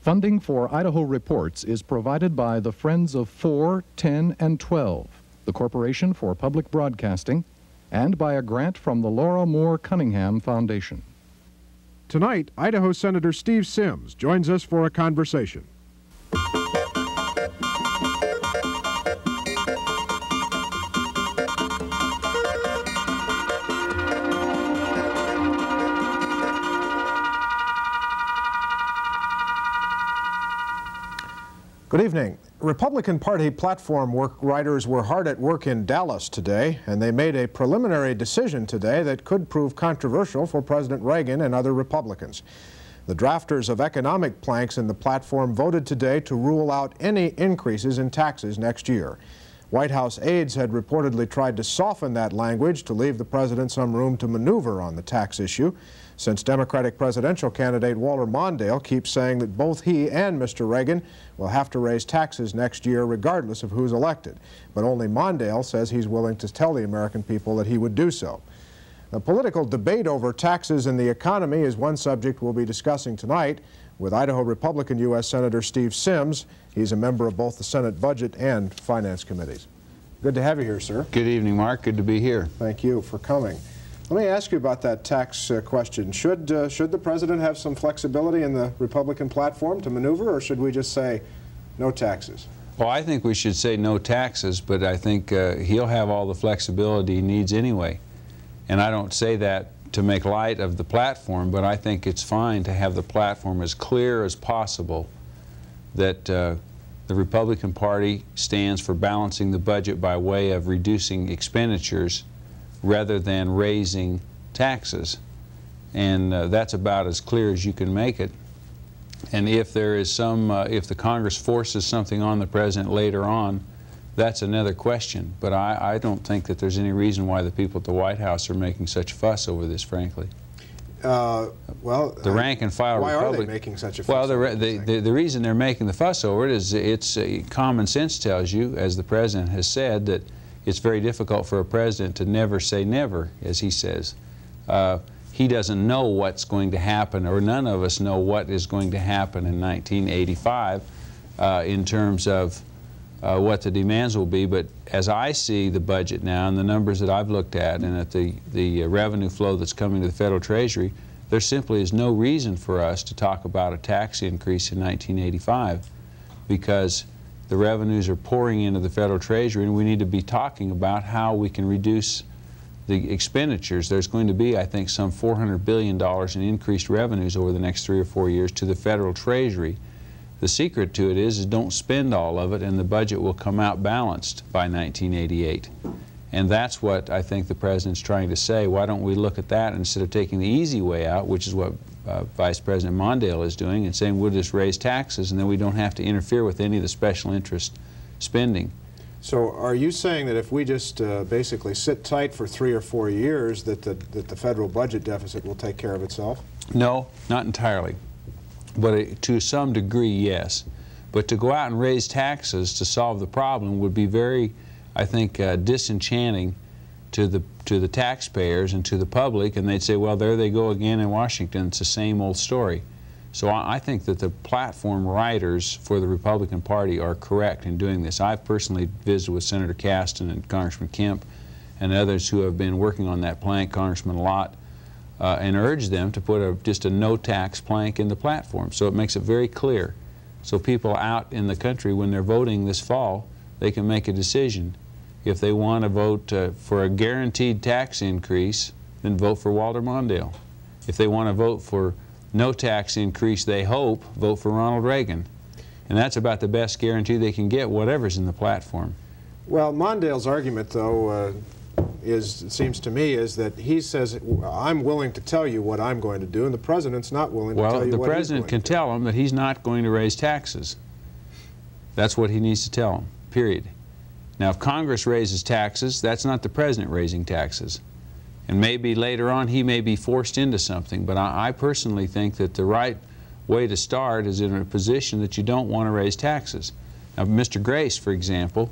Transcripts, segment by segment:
Funding for Idaho Reports is provided by the Friends of 4, 10, and 12, the Corporation for Public Broadcasting, and by a grant from the Laura Moore Cunningham Foundation. Tonight, Idaho Senator Steve Symms joins us for a conversation. Good evening. Republican Party platform work writers were hard at work in Dallas today, and they made a preliminary decision today that could prove controversial for President Reagan and other Republicans. The drafters of economic planks in the platform voted today to rule out any increases in taxes next year. White House aides had reportedly tried to soften that language to leave the president some room to maneuver on the tax issue since Democratic presidential candidate Walter Mondale keeps saying that both he and Mr. Reagan will have to raise taxes next year regardless of who's elected. But only Mondale says he's willing to tell the American people that he would do so. The political debate over taxes and the economy is one subject we'll be discussing tonight with Idaho Republican U.S. Senator Steve Symms. He's a member of both the Senate Budget and Finance Committees. Good to have you here, sir. Good evening, Mark. Good to be here. Thank you for coming. Let me ask you about that tax uh, question. Should, uh, should the president have some flexibility in the Republican platform to maneuver, or should we just say no taxes? Well, I think we should say no taxes, but I think uh, he'll have all the flexibility he needs anyway. And I don't say that to make light of the platform, but I think it's fine to have the platform as clear as possible that uh, the Republican Party stands for balancing the budget by way of reducing expenditures rather than raising taxes. And uh, that's about as clear as you can make it. And if there is some, uh, if the Congress forces something on the President later on, that's another question. But I, I, don't think that there's any reason why the people at the White House are making such fuss over this, frankly. Uh, well, the rank and file why Republic, are they making such a fuss? Well, the, the, the, the, reason they're making the fuss over it is it's uh, common sense tells you, as the President has said, that it's very difficult for a president to never say never, as he says. Uh, he doesn't know what's going to happen, or none of us know what is going to happen in 1985 uh, in terms of uh, what the demands will be. But as I see the budget now and the numbers that I've looked at and at the, the uh, revenue flow that's coming to the Federal Treasury, there simply is no reason for us to talk about a tax increase in 1985 because the revenues are pouring into the Federal Treasury, and we need to be talking about how we can reduce the expenditures. There's going to be, I think, some $400 billion in increased revenues over the next three or four years to the Federal Treasury. The secret to it is, is don't spend all of it, and the budget will come out balanced by 1988. And that's what I think the President's trying to say. Why don't we look at that instead of taking the easy way out, which is what uh, Vice President Mondale is doing, and saying we'll just raise taxes and then we don't have to interfere with any of the special interest spending. So are you saying that if we just uh, basically sit tight for three or four years that the, that the federal budget deficit will take care of itself? No, not entirely. But it, to some degree, yes. But to go out and raise taxes to solve the problem would be very I think, uh, disenchanting to the to the taxpayers and to the public, and they'd say, well, there they go again in Washington. It's the same old story. So I, I think that the platform writers for the Republican Party are correct in doing this. I've personally visited with Senator Kasten and Congressman Kemp and others who have been working on that plank, Congressman Lott, uh, and urge them to put a, just a no-tax plank in the platform. So it makes it very clear. So people out in the country, when they're voting this fall, they can make a decision. If they want to vote uh, for a guaranteed tax increase, then vote for Walter Mondale. If they want to vote for no tax increase, they hope, vote for Ronald Reagan. And that's about the best guarantee they can get, whatever's in the platform. Well, Mondale's argument, though, uh, is, it seems to me, is that he says, I'm willing to tell you what I'm going to do, and the president's not willing well, to tell you what he's going to do. Well, the president can tell him that he's not going to raise taxes. That's what he needs to tell him period. Now, if Congress raises taxes, that's not the President raising taxes. And maybe later on he may be forced into something, but I, I personally think that the right way to start is in a position that you don't want to raise taxes. Now, Mr. Grace, for example,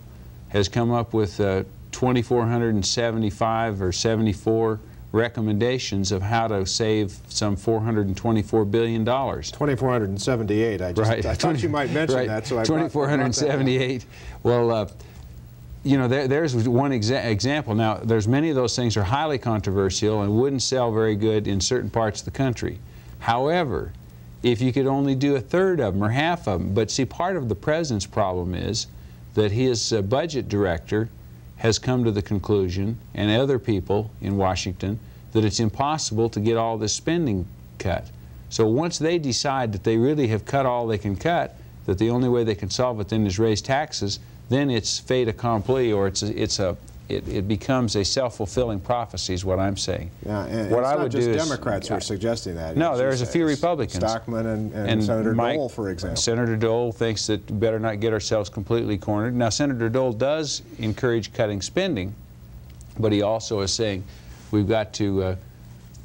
has come up with uh, 2,475 or 74 recommendations of how to save some $424 billion. 2,478. I just Right. I thought you might mention Right. that, so I brought- brought that 2478. Well, uh, you know, there, there's one exa example. Now, there's many of those things are highly controversial and wouldn't sell very good in certain parts of the country. However, if you could only do a third of them or half of them, but see, part of the president's problem is that his uh, budget director has come to the conclusion, and other people in Washington, that it's impossible to get all this spending cut. So once they decide that they really have cut all they can cut, that the only way they can solve it then is raise taxes, then it's fait accompli, or it's a, it's a it, it becomes a self-fulfilling prophecy, is what I'm saying. Yeah, and what it's I not would just do is- Democrats who are suggesting that. No, there's a few Republicans. Stockman and, and, Senator Mike- Dole, for example. Senator Dole thinks that we better not get ourselves completely cornered. Now, Senator Dole does encourage cutting spending, but he also is saying we've got to uh,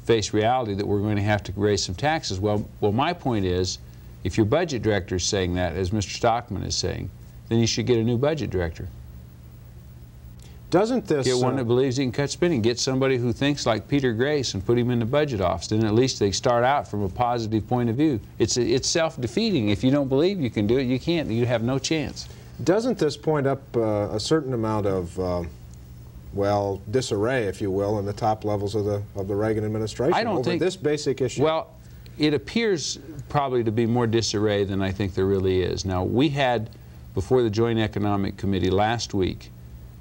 face reality that we're going to have to raise some taxes. Well, well, my point is, if your budget director is saying that, as Mr. Stockman is saying, then you should get a new budget director. Doesn't this... Get one uh, that believes he can cut spending. Get somebody who thinks like Peter Grace and put him in the budget office. Then at least they start out from a positive point of view. It's it's self-defeating. If you don't believe you can do it, you can't. You have no chance. Doesn't this point up uh, a certain amount of, uh, well, disarray, if you will, in the top levels of the of the Reagan administration I don't over think- this basic issue? Well, it appears probably to be more disarray than I think there really is. Now, we had, before the Joint Economic Committee last week,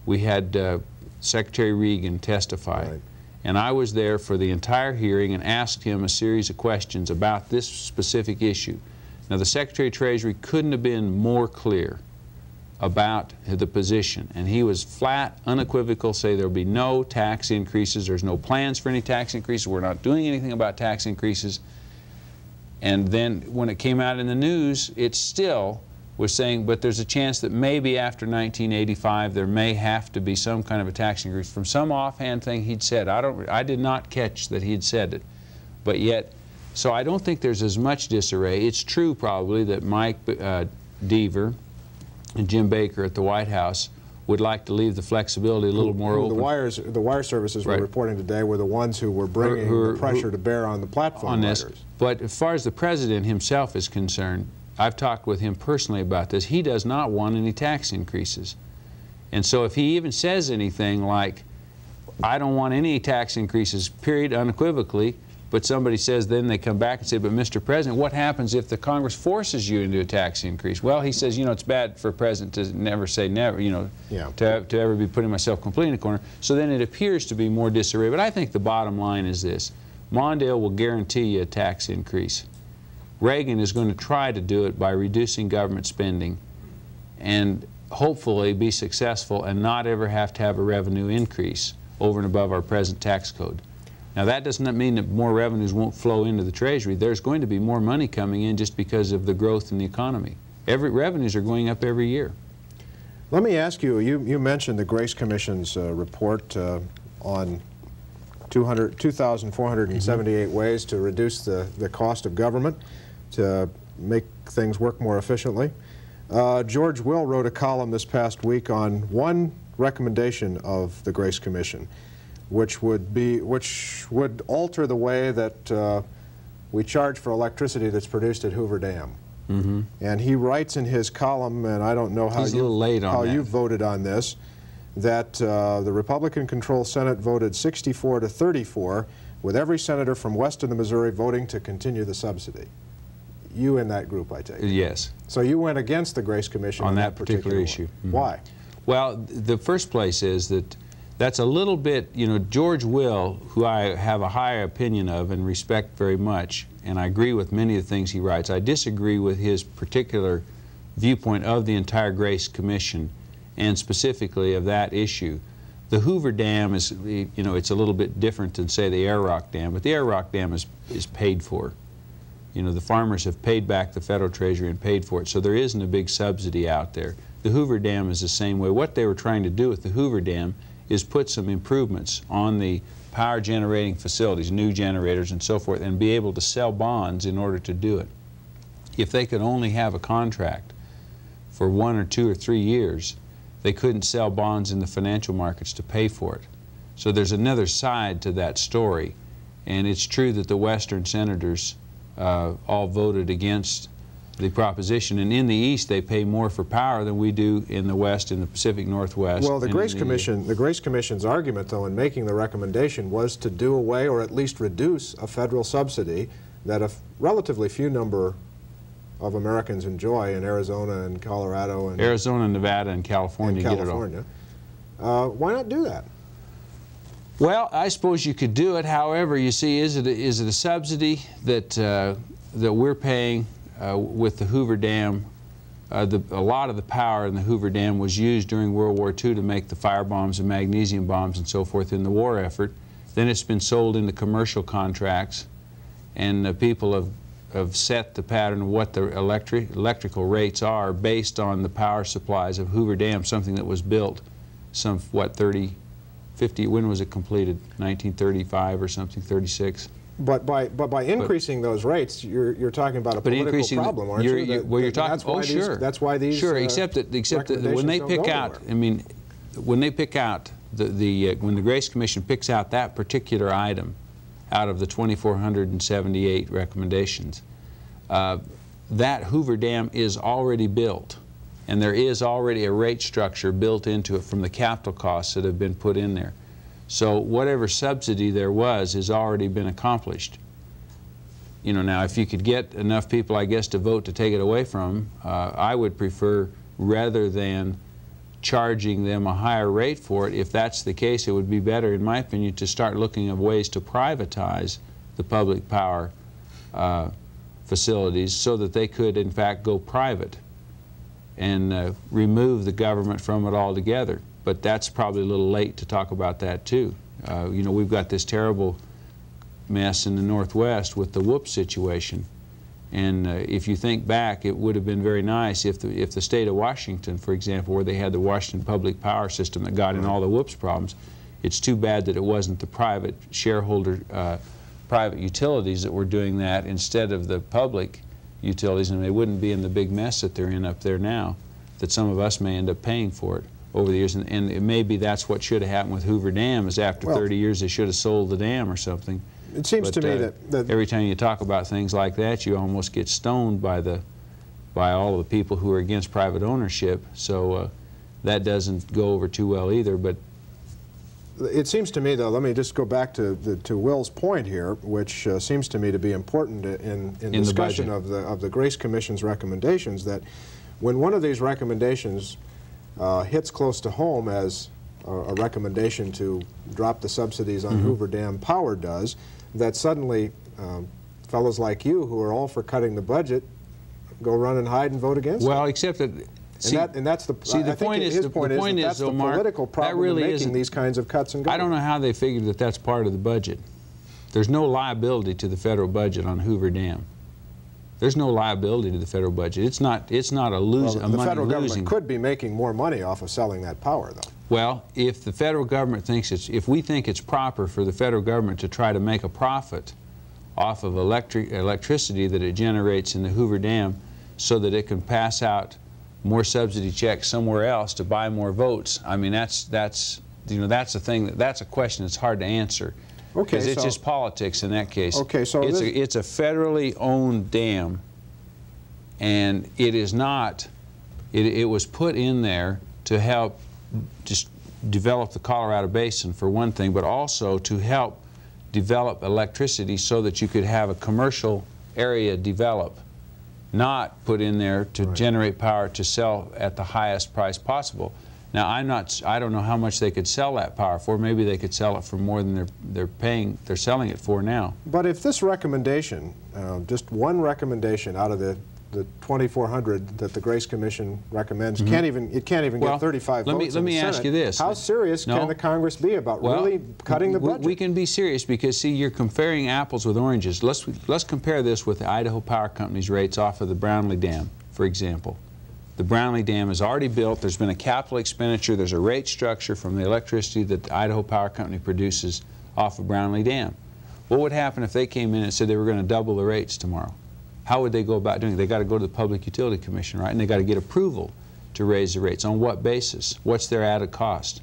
we had uh, Secretary Regan testify. Right. And I was there for the entire hearing and asked him a series of questions about this specific issue. Now, the Secretary of Treasury couldn't have been more clear about the position. And he was flat, unequivocal, say there'll be no tax increases, there's no plans for any tax increases, we're not doing anything about tax increases. And then when it came out in the news, it still was saying, but there's a chance that maybe after 1985 there may have to be some kind of a tax increase from some offhand thing he'd said. I don't, I did not catch that he'd said it, but yet, so I don't think there's as much disarray. It's true probably that Mike uh, Deaver and Jim Baker at the White House would like to leave the flexibility a little more Who open. The wires, the wire services Right. were reporting today were the ones who were bringing who are- the pressure who- to bear on the platform on this. writers. But as far as the president himself is concerned, I've talked with him personally about this. He does not want any tax increases. And so if he even says anything like, I don't want any tax increases, period, unequivocally, but somebody says, then they come back and say, but Mr. President, what happens if the Congress forces you into a tax increase? Well, he says, you know, it's bad for a president to never say never, you know, Yeah. to, to ever be putting myself completely in a corner. So then it appears to be more disarray. But I think the bottom line is this. Mondale will guarantee you a tax increase. Reagan is going to try to do it by reducing government spending and hopefully be successful and not ever have to have a revenue increase over and above our present tax code. Now that does not mean that more revenues won't flow into the Treasury. There's going to be more money coming in just because of the growth in the economy. Every revenues are going up every year. Let me ask you, you, you mentioned the Grace Commission's uh, report uh, on 200 2,478 ways to reduce the, the cost of government, to make things work more efficiently. Uh, George Will wrote a column this past week on one recommendation of the Grace Commission, which would be which would alter the way that uh, we charge for electricity that's produced at Hoover Dam. And he writes in his column, and I don't know how He's a you little late on how that. you voted on this, that uh, the Republican-controlled Senate voted 64 to 34, with every senator from west of the Missouri voting to continue the subsidy. You in that group, I take it. Yes. So you went against the Grace Commission On on, that particular one. issue. Mhm. Why? Well, the first place is that that's a little bit, you know, George Will, who I have a high opinion of and respect very much, and I agree with many of the things he writes. I disagree with his particular viewpoint of the entire Grace Commission and specifically of that issue. The Hoover Dam is, you know, it's a little bit different than, say, the Arrowrock Dam, but the Arrowrock Dam is, is paid for. You know, the farmers have paid back the federal treasury and paid for it, so there isn't a big subsidy out there. The Hoover Dam is the same way. What they were trying to do with the Hoover Dam is put some improvements on the power generating facilities, new generators and so forth, and be able to sell bonds in order to do it. If they could only have a contract for one or two or three years, they couldn't sell bonds in the financial markets to pay for it. So there's another side to that story. And it's true that the Western senators uh, all voted against the proposition. And in the East, they pay more for power than we do in the West, in the Pacific Northwest. Well, the Grace in Commission, the Grace Commission's argument, though, in making the recommendation was to do away or at least reduce a federal subsidy that a relatively few number of Americans enjoy in Arizona and Colorado and, Arizona, Nevada, and California and get it all. California. Uh, why not do that? Well, I suppose you could do it. However, you see, is it a, is it a subsidy that uh, that we're paying uh, with the Hoover Dam? Uh, the, a lot of the power in the Hoover Dam was used during World War II to make the fire bombs and magnesium bombs and so forth in the war effort. Then it's been sold into commercial contracts, and uh, people have have set the pattern of what the electric, electrical rates are based on the power supplies of Hoover Dam, something that was built some, what, 30, 50, when was it completed? 1935 or something, 36? But by but by increasing those rates, you're you're talking about a But political problem, aren't you're, you? you- That- well, you're that- talking, that's oh, these, sure. That's why these Sure, uh, except that, except that when they pick out, anywhere. I mean, when they pick out, the, the, uh, when the Grace Commission picks out that particular item out of the 2,478 recommendations, uh, that Hoover Dam is already built. And there is already a rate structure built into it from the capital costs that have been put in there. So whatever subsidy there was has already been accomplished. You know, now if you could get enough people, I guess, to vote to take it away from, uh, I would prefer rather than charging them a higher rate for it, if that's the case, it would be better, in my opinion, to start looking at ways to privatize the public power uh, facilities so that they could, in fact, go private and uh, remove the government from it altogether. But that's probably a little late to talk about that, too. Uh, you know, we've got this terrible mess in the Northwest with the whoop situation. And uh, if you think back, it would have been very nice if the, if the state of Washington, for example, where they had the Washington Public Power System that got in all the whoops problems, it's too bad that it wasn't the private shareholder, uh, private utilities that were doing that instead of the public utilities, and they wouldn't be in the big mess that they're in up there now, that some of us may end up paying for it over the years. And, and it maybe that's what should have happened with Hoover Dam, is after Well- 30 years they should have sold the dam or something. It seems But, to me uh, that, that every time you talk about things like that, you almost get stoned by the by all the people who are against private ownership. So uh, that doesn't go over too well either. But It seems to me, though, let me just go back to, the, to Will's point here, which uh, seems to me to be important in, in, the discussion budget. of the, of the Grace Commission's recommendations, that when one of these recommendations uh, hits close to home as a, a recommendation to drop the subsidies on Hoover Dam power does, that suddenly um, fellows like you who are all for cutting the budget go run and hide and vote against it. well, except that. And, that, and that's the see, the I think point is- his the- point the is that is, that's though, the Mark, political that problem really in making isn't- these kinds of cuts in I don't know how they figured that that's part of the budget. There's no liability to the federal budget on Hoover Dam. There's no liability to the federal budget. It's not. It's not a losing. Well, the federal losing. government could be making more money off of selling that power, though. Well, if the federal government thinks it's, if we think it's proper for the federal government to try to make a profit off of electric, electricity that it generates in the Hoover Dam so that it can pass out more subsidy checks somewhere else to buy more votes, I mean, that's, that's, you know, that's a thing, that, that's a question that's hard to answer. Okay, Because it's so- just politics in that case. Okay, so It's this- a, it's a federally owned dam, and it is not, it, it was put in there to help just develop the Colorado Basin for one thing, but also to help develop electricity so that you could have a commercial area develop, not put in there to generate power to sell at the highest price possible. Now, I'm not, I don't know how much they could sell that power for. Maybe they could sell it for more than they're, they're paying, they're selling it for now. But if this recommendation, uh, just one recommendation out of the, the 2,400 that the Grace Commission recommends, mm-hmm. can't even it can't even. Well, get 35 let me- votes let me ask Senate, you this. How serious No. can the Congress be about Well, really cutting the budget? We can be serious because, see, you're comparing apples with oranges. Let's, let's compare this with the Idaho Power Company's rates off of the Brownlee Dam, for example. The Brownlee Dam is already built. There's been a capital expenditure. There's a rate structure from the electricity that the Idaho Power Company produces off of Brownlee Dam. What would happen if they came in and said they were going to double the rates tomorrow? How would they go about doing it? They got to go to the Public Utility Commission, right? And they got to get approval to raise the rates. On what basis? What's their added cost?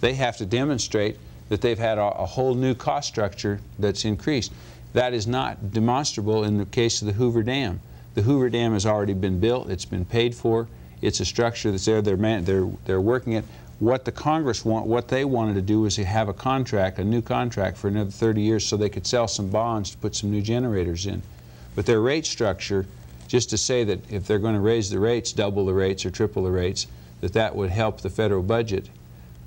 They have to demonstrate that they've had a, a whole new cost structure that's increased. That is not demonstrable in the case of the Hoover Dam. The Hoover Dam has already been built, it's been paid for, it's a structure that's there, they're, man, they're, they're working it. What the Congress want, what they wanted to do was to have a contract, a new contract for another 30 years so they could sell some bonds to put some new generators in. But their rate structure, just to say that if they're going to raise the rates, double the rates or triple the rates, that that would help the federal budget,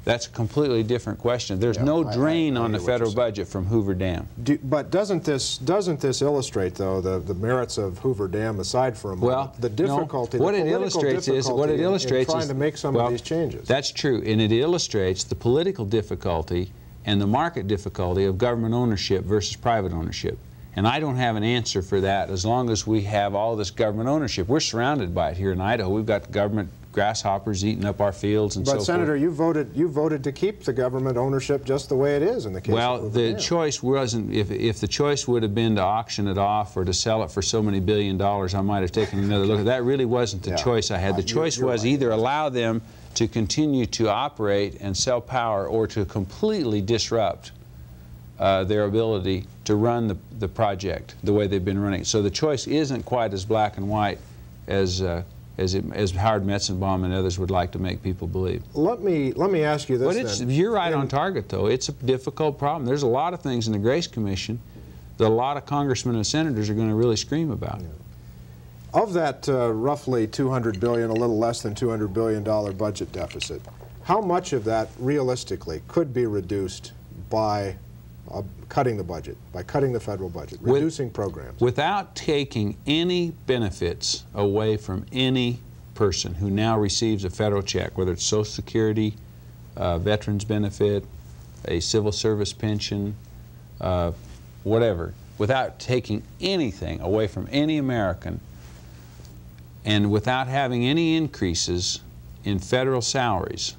that's a completely different question. There's Yeah, no I- I- drain I on the federal budget from Hoover Dam. Do, but doesn't this doesn't this illustrate though the, the merits of Hoover Dam aside for a moment? Well, the no. difficulty, what the it political illustrates is what difficulty it in- illustrates in trying is to make some well, of these changes. That's true, and it illustrates the political difficulty and the market difficulty of government ownership versus private ownership. And I don't have an answer for that as long as we have all this government ownership. We're surrounded by it here in Idaho. We've got government grasshoppers eating up our fields and but so Senator, forth. you voted you voted to keep the government ownership just the way it is in the case Well, the choice wasn't, if, if the choice would have been to auction it off or to sell it for so many billion dollars, I might have taken another look. That really wasn't the Yeah. choice I had. Uh, The you're- choice you're was right. either allow them to continue to operate and sell power or to completely disrupt uh, their ability to run the, the project the way they've been running it. So the choice isn't quite as black and white as, uh, as, it, as Howard Metzenbaum and others would like to make people believe. let me let me ask you this. But it's, then. you're right In- on target, though. It's a difficult problem. There's a lot of things in the Grace Commission that a lot of congressmen and senators are going to really scream about. Of that uh, roughly 200 billion, a little less than 200 billion dollar budget deficit, how much of that realistically could be reduced by uh, cutting the budget, by cutting the federal budget, With- reducing programs? Without taking any benefits away from any person who now receives a federal check, whether it's Social Security, uh, veterans benefit, a civil service pension, uh, whatever, without taking anything away from any American, and without having any increases in federal salaries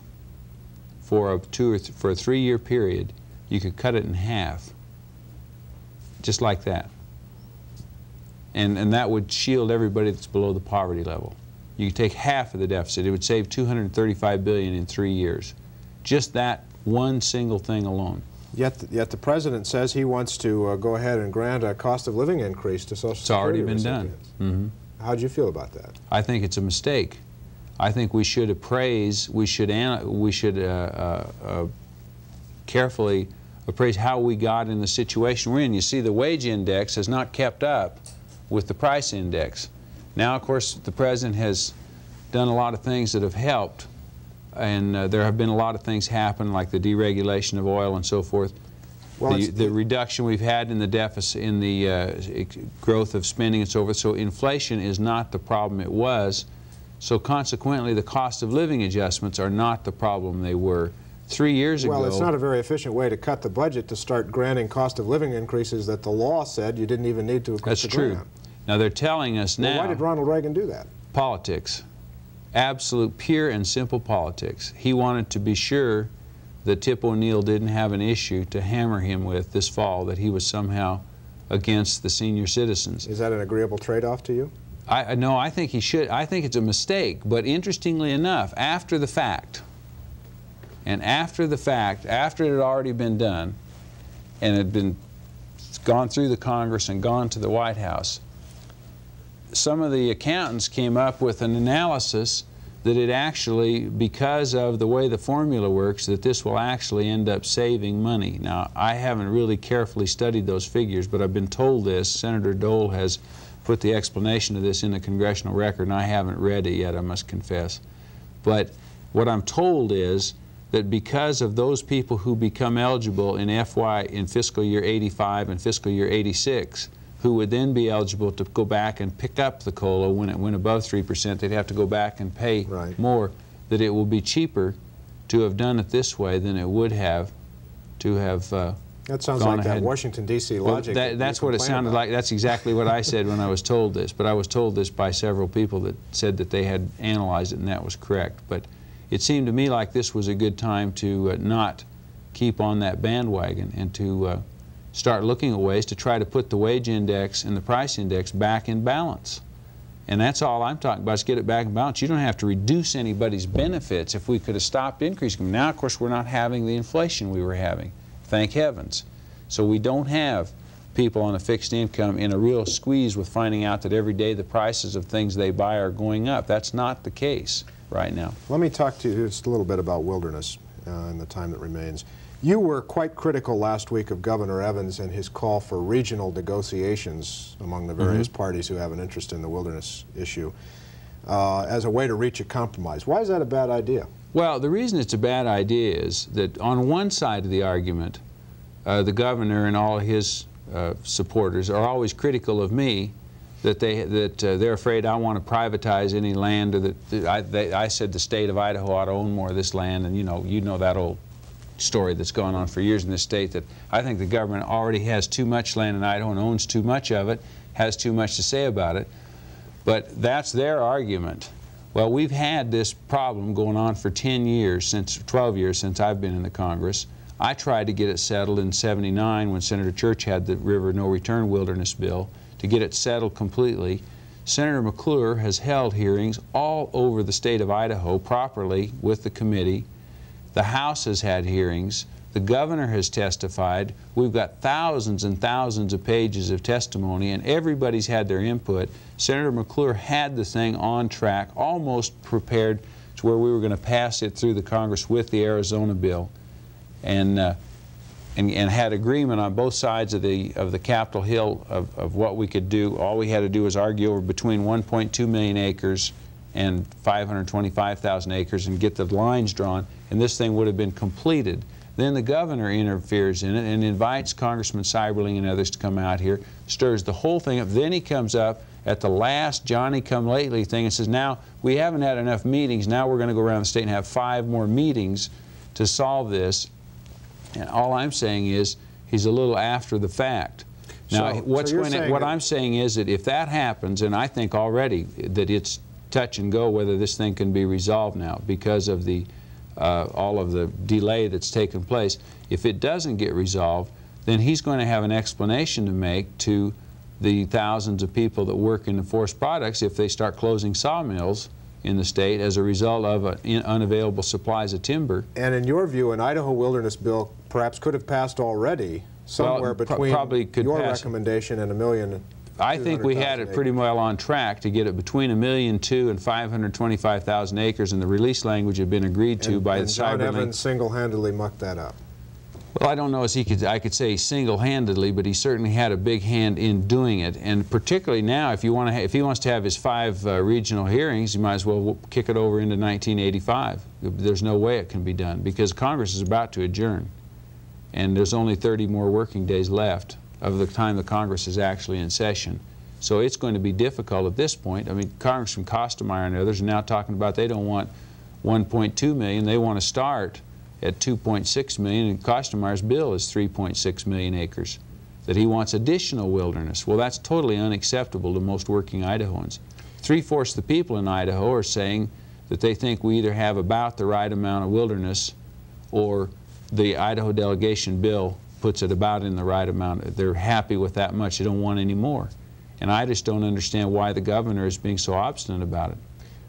for a two or th- for a three-year period, you could cut it in half, just like that. And and that would shield everybody that's below the poverty level. You could take half of the deficit; it would save 235 billion in three years. Just that one single thing alone. Yet, yet the president says he wants to uh, go ahead and grant a cost of living increase to Social It's already Security been done. recipients. hmm How do you feel about that? I think it's a mistake. I think we should appraise, we should, we should uh, uh, uh, carefully appraise how we got in the situation we're in. You see, the wage index has not kept up with the price index. Now, of course, the president has done a lot of things that have helped, and uh, there have been a lot of things happen, like the deregulation of oil and so forth. Well, the, the reduction we've had in the deficit, in the uh, growth of spending and so forth. So inflation is not the problem it was. So consequently, the cost of living adjustments are not the problem they were three years Well, ago. Well, it's not a very efficient way to cut the budget to start granting cost of living increases that the law said you didn't even need to That's to true. grant. Now they're telling us Well, now why did Ronald Reagan do that? politics, absolute, pure and simple politics. He wanted to be sure that Tip O'Neill didn't have an issue to hammer him with this fall that he was somehow against the senior citizens. Is that an agreeable trade-off to you? I I- no, I think he should. I think it's a mistake. But interestingly enough, after the fact, and after the fact, after it had already been done, and had been gone through the Congress and gone to the White House, some of the accountants came up with an analysis that it actually, because of the way the formula works, that this will actually end up saving money. Now, I haven't really carefully studied those figures, but I've been told this. Senator Dole has put the explanation of this in the congressional record, and I haven't read it yet, I must confess. But what I'm told is that because of those people who become eligible in FY in fiscal year 85 and fiscal year 86, who would then be eligible to go back and pick up the COLA when it went above 3%, they'd have to go back and pay Right. more, that it will be cheaper to have done it this way than it would have to have uh, That sounds like that. Washington, D.C. Well, logic. that- that's what it sounded about. like. That's exactly what I said when I was told this. But I was told this by several people that said that they had analyzed it and that was correct. But it seemed to me like this was a good time to uh, not keep on that bandwagon and to uh, start looking at ways to try to put the wage index and the price index back in balance. And that's all I'm talking about is get it back in balance. You don't have to reduce anybody's benefits if we could have stopped increasing them. Now, of course, we're not having the inflation we were having. thank heavens. So we don't have people on a fixed income in a real squeeze with finding out that every day the prices of things they buy are going up. That's not the case right now. Let me talk to you just a little bit about wilderness uh, in the time that remains. You were quite critical last week of Governor Evans and his call for regional negotiations among the various mm -hmm. parties who have an interest in the wilderness issue uh, as a way to reach a compromise. Why is that a bad idea? Well, the reason it's a bad idea is that on one side of the argument, uh, the governor and all his uh, supporters are always critical of me that they that uh, they're afraid I want to privatize any land or that, I, they, I said the state of Idaho ought to own more of this land and you know you know that old story that's gone on for years in this state that I think the government already has too much land in Idaho and owns too much of it, has too much to say about it. But that's their argument. Well, we've had this problem going on for 10 years, since 12 years since I've been in the Congress. I tried to get it settled in 79 when Senator Church had the River No Return Wilderness Bill to get it settled completely. Senator McClure has held hearings all over the state of Idaho properly with the committee. The House has had hearings. The governor has testified. We've got thousands and thousands of pages of testimony, and everybody's had their input. Senator McClure had the thing on track, almost prepared to where we were going to pass it through the Congress with the Arizona bill, and, uh, and, and, had agreement on both sides of the, of the Capitol Hill of, of what we could do. All we had to do was argue over between 1.2 million acres and 525,000 acres and get the lines drawn, and this thing would have been completed. Then the governor interferes in it and invites Congressman Seiberling and others to come out here, stirs the whole thing up. Then he comes up at the last Johnny come lately thing and says, now we haven't had enough meetings. Now we're going to go around the state and have five more meetings to solve this. And all I'm saying is he's a little after the fact. Now, so, what's so going what I'm saying is that if that happens, and I think already that it's touch and go whether this thing can be resolved now because of the uh, all of the delay that's taken place. If it doesn't get resolved, then he's going to have an explanation to make to the thousands of people that work in the forest products if they start closing sawmills in the state as a result of uh, unavailable supplies of timber. And in your view, an Idaho Wilderness Bill perhaps could have passed already somewhere well, between probably could your recommendation and a million I think we had it pretty well on track to get it between a million two and 525,000 acres, and the release language had been agreed to and, by and the John Evans single-handedly mucked that up. Well, I don't know as he could, I could say single-handedly, but he certainly had a big hand in doing it. And particularly now, if you want to, if he wants to have his five uh, regional hearings, you might as well kick it over into 1985. There's no way it can be done because Congress is about to adjourn, and there's only 30 more working days left of the time the Congress is actually in session. So it's going to be difficult at this point. I mean, Congressman Kostmayer and others are now talking about they don't want 1.2 million. They want to start at 2.6 million, and Kostmayer's bill is 3.6 million acres, that he wants additional wilderness. Well, that's totally unacceptable to most working Idahoans. Three-fourths of the people in Idaho are saying that they think we either have about the right amount of wilderness or the Idaho delegation bill puts it about in the right amount. They're happy with that much. They don't want any more. And I just don't understand why the governor is being so obstinate about it.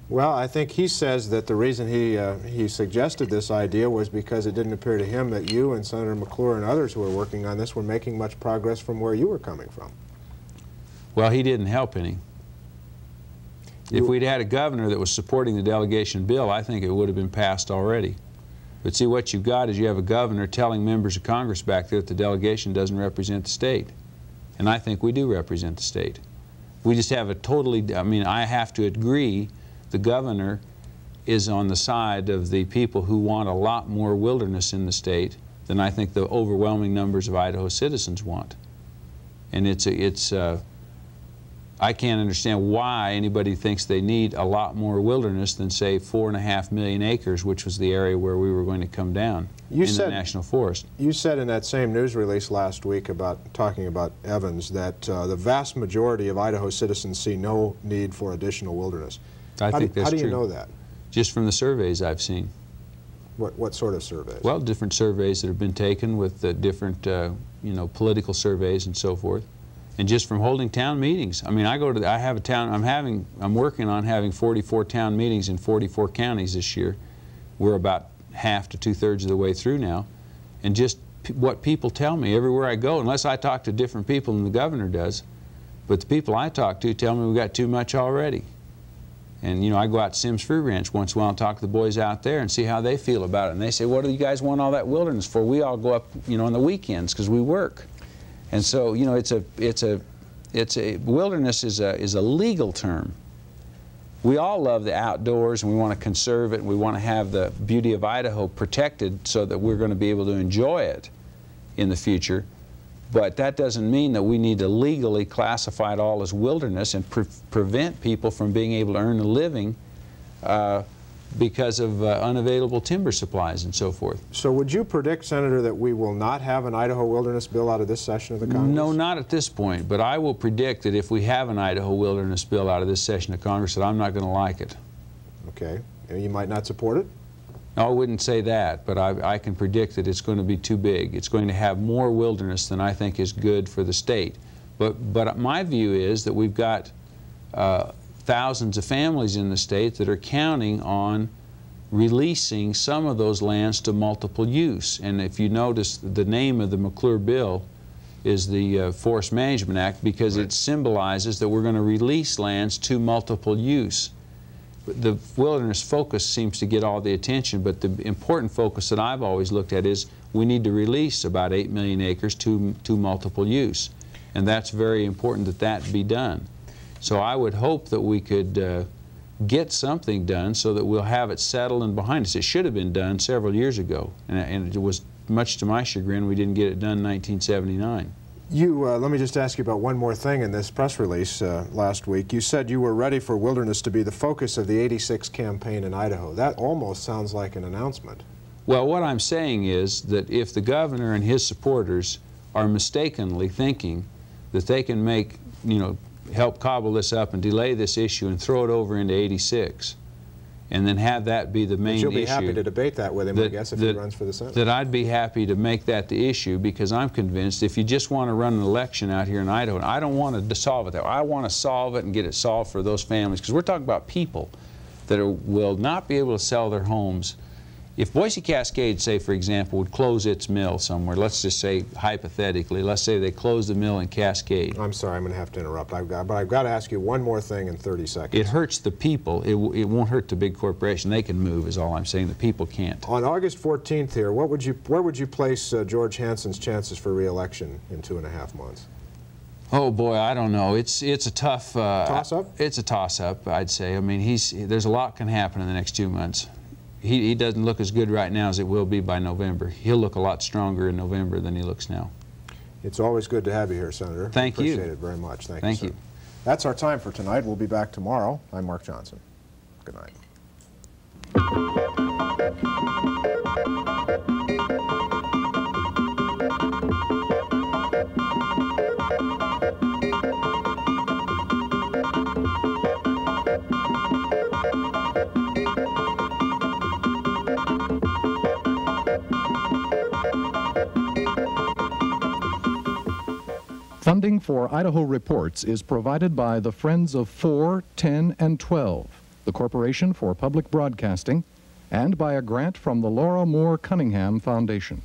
Well, I think he says that the reason he, uh, he suggested this idea was because it didn't appear to him that you and Senator McClure and others who were working on this were making much progress from where you were coming from. Well, he didn't help any. You if we'd had a governor that was supporting the delegation bill, I think it would have been passed already. But see, what you've got is you have a governor telling members of Congress back there that the delegation doesn't represent the state. And I think we do represent the state. We just have a totally, I mean, I have to agree the governor is on the side of the people who want a lot more wilderness in the state than I think the overwhelming numbers of Idaho citizens want. And it's, a, it's uh, I can't understand why anybody thinks they need a lot more wilderness than, say, four and a half million acres, which was the area where we were going to come down you in said, the national forest. You said in that same news release last week about talking about Evans that uh, the vast majority of Idaho citizens see no need for additional wilderness. I how think do, that's How do you know that? Just from the surveys I've seen. What, what sort of surveys? Well, different surveys that have been taken with uh, different, uh, you know, political surveys and so forth and just from holding town meetings. I mean, I go to, I have a town, I'm having, I'm working on having 44 town meetings in 44 counties this year. We're about half to two-thirds of the way through now. And just p- what people tell me everywhere I go, unless I talk to different people than the governor does. But the people I talk to tell me we've got too much already. And you know, I go out to Symms Fruit Ranch once in a while and talk to the boys out there and see how they feel about it. And they say, "What do you guys want all that wilderness for? We all go up, you know, on the weekends because we work." And so, you know, it's a, it's a, it's a wilderness is a is a legal term. We all love the outdoors and we want to conserve it. And we want to have the beauty of Idaho protected so that we're going to be able to enjoy it in the future. But that doesn't mean that we need to legally classify it all as wilderness and pre prevent people from being able to earn a living uh, because of uh, unavailable timber supplies and so forth. So would you predict, Senator, that we will not have an Idaho wilderness bill out of this session of the Congress? No, not at this point. But I will predict that if we have an Idaho wilderness bill out of this session of Congress, that I'm not going to like it. Okay. You might not support it? No, I wouldn't say that, but I, I, can predict that it's going to be too big. It's going to have more wilderness than I think is good for the state. But, but my view is that we've got uh, thousands of families in the state that are counting on releasing some of those lands to multiple use. And if you notice, the name of the McClure bill is the uh, Forest Management Act because right. it symbolizes that we're going to release lands to multiple use the wilderness focus seems to get all the attention, but the important focus that I've always looked at is we need to release about 8 million acres to, to multiple use. And that's very important that that be done. So I would hope that we could uh, get something done so that we'll have it settled and behind us. It should have been done several years ago, and, and it was much to my chagrin we didn't get it done in 1979. You, uh, let me just ask you about one more thing in this press release uh, last week. You said you were ready for wilderness to be the focus of the 86 campaign in Idaho. That almost sounds like an announcement. Well, what I'm saying is that if the governor and his supporters are mistakenly thinking that they can make, you know, help cobble this up and delay this issue and throw it over into 86, and then have that be the main but you'll be issue. happy to debate that with him, that, I guess, if that, he runs for the Senate. That I'd be happy to make that the issue because I'm convinced if you just want to run an election out here in Idaho, I don't want to solve it there. I want to solve it and get it solved for those families because we're talking about people that are, will not be able to sell their homes if Boise Cascade, say, for example, would close its mill somewhere, let's just say hypothetically, let's say they close the mill in Cascade. I'm sorry, I'm going to have to interrupt, I've got, but I've got to ask you one more thing in 30 seconds. It hurts the people. It, it won't hurt the big corporation. They can move, is all I'm saying. The people can't. On August 14th here, what would you, where would you place uh, George Hansen's chances for reelection in two and a half months? Oh boy, I don't know. It's it's a tough uh, toss up. It's a toss up, I'd say. I mean, he's there's a lot can happen in the next two months he, he doesn't look as good right now as it will be by November. He'll look a lot stronger in November than he looks now. It's always good to have you here, Senator. Thank we you. Appreciate it very much. Thank, Thank you. you. That's our time for tonight. We'll be back tomorrow. I'm Mark Johnson. Good night. Funding for Idaho Reports is provided by the Friends of 4, 10, and 12, the Corporation for Public Broadcasting, and by a grant from the Laura Moore Cunningham Foundation.